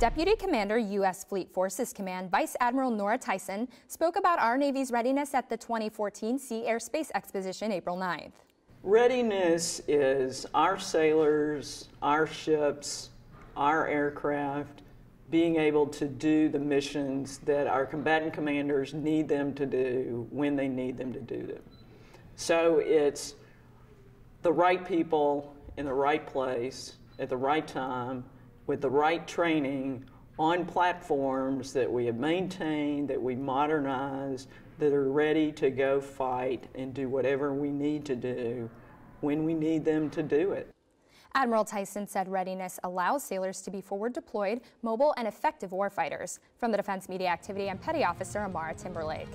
Deputy Commander, U.S. Fleet Forces Command, Vice Admiral Nora Tyson spoke about our Navy's readiness at the 2014 Sea Air Space Exposition April 9th. Readiness is our sailors, our ships, our aircraft being able to do the missions that our combatant commanders need them to do when they need them to do them. So it's the right people in the right place at the right time with the right training on platforms that we have maintained, that we modernize, that are ready to go fight and do whatever we need to do when we need them to do it. Admiral Tyson said readiness allows sailors to be forward deployed, mobile, and effective warfighters. From the Defense Media Activity, I'm Petty Officer Amara Timberlake.